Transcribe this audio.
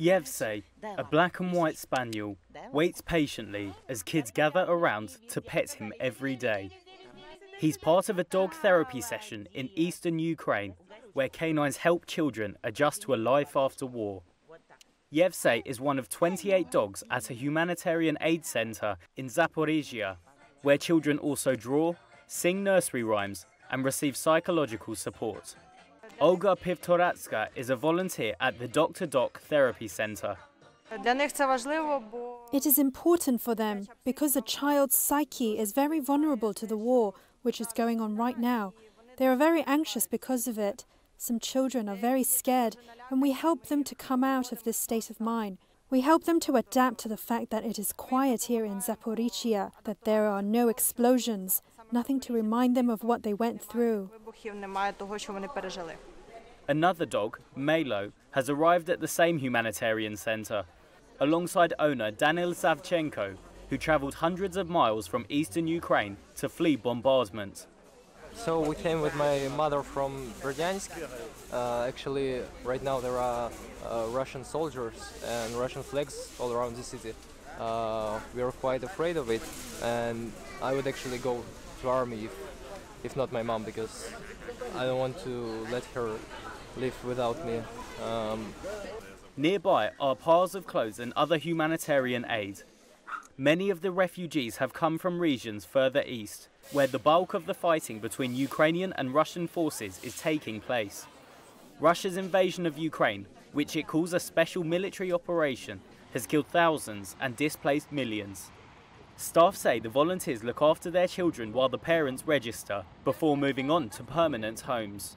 Yevsey, a black and white spaniel, waits patiently as kids gather around to pet him every day. He's part of a dog therapy session in eastern Ukraine where canines help children adjust to a life after war. Yevsey is one of 28 dogs at a humanitarian aid centre in Zaporizhia, where children also draw, sing nursery rhymes, and receive psychological support. Olga Pivtoratska is a volunteer at the Dr. Doc Therapy Centre. It is important for them because the child's psyche is very vulnerable to the war which is going on right now. They are very anxious because of it. Some children are very scared, and we help them to come out of this state of mind. We help them to adapt to the fact that it is quiet here in Zaporizhia, that there are no explosions, nothing to remind them of what they went through. Another dog, Melo, has arrived at the same humanitarian centre, alongside owner Danil Savchenko, who travelled hundreds of miles from eastern Ukraine to flee bombardment. So we came with my mother from Berdyansk. Uh, actually, right now there are uh, Russian soldiers and Russian flags all around the city. Uh, we are quite afraid of it, and I would actually go to army if, if not my mom, because I don't want to let her live without me. Um, Nearby are piles of clothes and other humanitarian aid. Many of the refugees have come from regions further east, where the bulk of the fighting between Ukrainian and Russian forces is taking place. Russia's invasion of Ukraine, which it calls a special military operation, has killed thousands and displaced millions. Staff say the volunteers look after their children while the parents register before moving on to permanent homes.